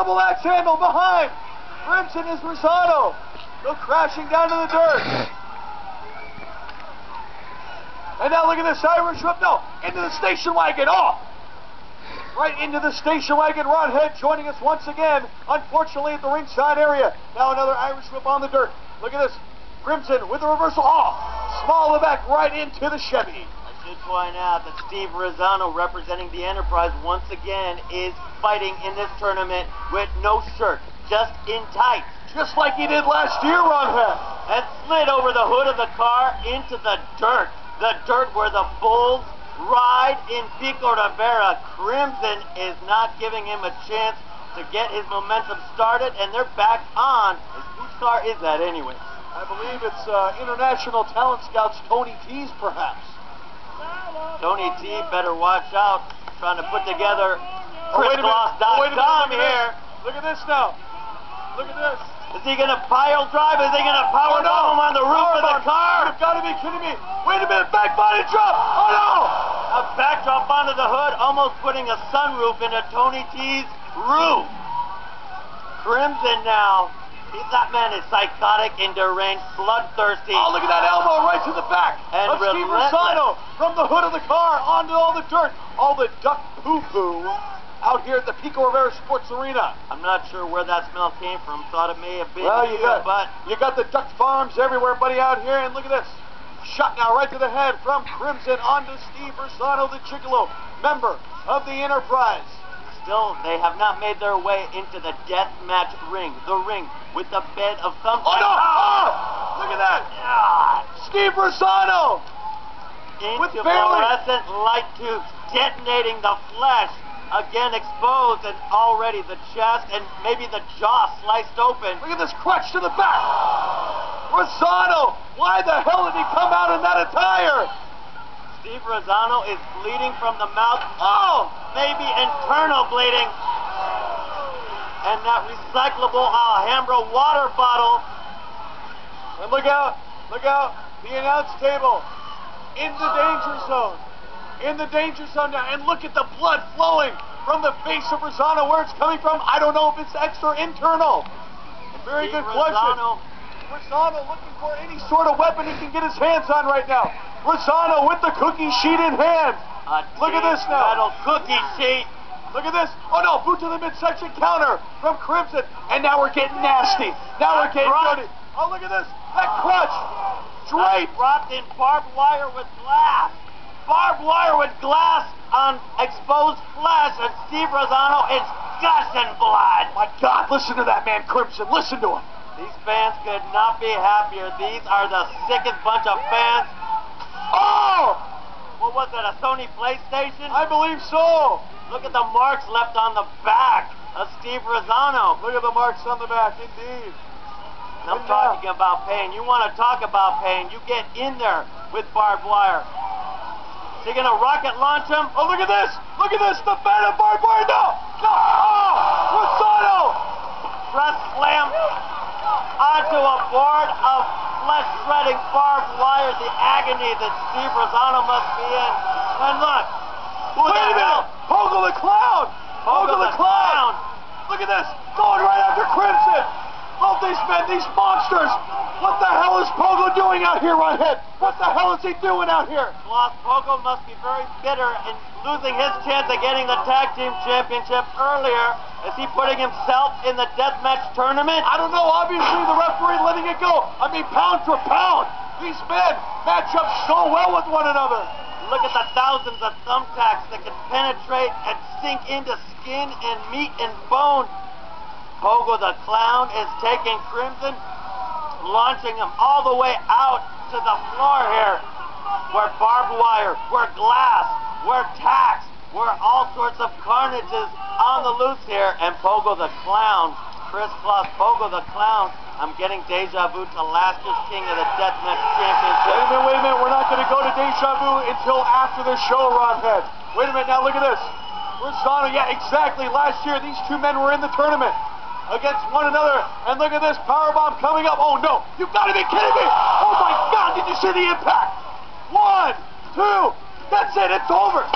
double axe handle behind. Crimson is Rizzono. Go crashing down to the dirt. And now look at this Irish whip. No, into the station wagon. Off. Right into the station wagon. Ron Head joining us once again. Unfortunately at the ringside area. Now another Irish whip on the dirt. Look at this. Crimson with the reversal. Off. Small the back right into the Chevy. Should point out that Steve Rizzono, representing the Enterprise once again, is fighting in this tournament with no shirt, just in tights. Just like he did last year, Ron Head. And slid over the hood of the car into the dirt. The dirt where the Bulls ride in Pico Rivera. Crimson is not giving him a chance to get his momentum started, and they're back on. Whose car is that anyway? I believe it's uh, International Talent Scouts Tony T's, perhaps. Tony T better watch out trying to put together Oh, wait a minute. Oh, wait a minute. Look at here. this. Look at this now. Look at this. Is he going to pile drive? Is he going to oh, power Oh, no. bomb on the roof oh, of the car? You've got to be kidding me. Wait a minute. Back body drop. Oh, no. A backdrop onto the hood, almost putting a sunroof into Tony T's roof. Crimson now. That man is psychotic and deranged, bloodthirsty. Oh, look at that elbow right to the back And of Steve. Rizzono from the hood of the car onto all the dirt, all the duck poo-poo out here at the Pico Rivera Sports Arena. I'm not sure where that smell came from. Thought it may have been Well, you here, got but you got the duck farms everywhere, buddy, out here, and look at this. Shot now right to the head from Crimson onto Steve Rizzono, the Gigolo, member of the Enterprise. Still they have not made their way into the death match ring. The ring with the bed of thumbtacks. Oh, no! Oh! Look at that! Ah! Steve Rizzono! With into barely- fluorescent light tubes, detonating the flesh. Again exposed and already the chest and maybe the jaw sliced open. Look at this crutch to the back! Rizzono! Why the hell did he come out in that attire? Steve Rizzono is bleeding from the mouth. Oh! Maybe internal bleeding. And that recyclable Alhambra water bottle. And look out! Look out! The announce table in the danger zone. In the danger zone now. And look at the blood flowing from the face of Rizzono. Where it's coming from, I don't know if it's extra or internal. Very Steve good question. Rizzono Rizzono looking for any sort of weapon he can get his hands on right now. Rizzono with the cookie sheet in hand. A Look at this now. Metal cookie sheet. Look at this. Oh no, boot to the midsection counter from Crimson. And now we're getting nasty. Now we're getting dirty. Oh, look at this. That crutch. Draped. Wrapped in barbed wire with glass. Barbed wire with glass on exposed flesh, and Steve Rizzono is gushing blood. My God, listen to that man, Crimson. Listen to him. These fans could not be happier. These are the sickest bunch of fans. Oh! What was it, a Sony PlayStation? I believe so. Look at the marks left on the back of Steve Rizzono. Look at the marks on the back, indeed. And I'm talking about pain. You want to talk about pain, you get in there with barbed wire. Is he going to rocket launch him? Oh, look at this. Look at this. The Phantom barbed wire. No. No. Oh! Rizzono. Press slam onto a board of flesh-shredding barbed wire. The agony that Steve Rizzono must be in. And look, who Wait a minute. Pogo the Clown. Pogo the Clown. Look at this. Going right after Crimson. Oh, these men, these monsters. What the hell is Pogo doing out here, Redhead? What the hell is he doing out here? Lost Pogo must be very bitter in losing his chance at getting the tag team championship earlier. Is he putting himself in the deathmatch tournament? I don't know. Obviously, the referee letting it go. I mean, pound for pound. These men match up so well with one another. Look at the thousands of thumbtacks that can penetrate and sink into skin and meat and bone. Pogo the Clown is taking Crimson, launching him all the way out to the floor here. Where barbed wire, where glass, where tacks, where all sorts of carnage is on the loose here. And Pogo the Clown, Chris Kloss, Pogo the Clown, I'm getting deja vu to last year's King of the Deathmatch Wait a Championship. minute, wait a minute. We're not going to go to Deja Vu until after the show, Ronhead. Wait a minute. Now look at this. Rizzono, yeah, exactly. Last year, these two men were in the tournament against one another. And look at this powerbomb coming up. Oh, no. You've got to be kidding me. Oh, my God. Did you see the impact? One, two. That's it. It's over.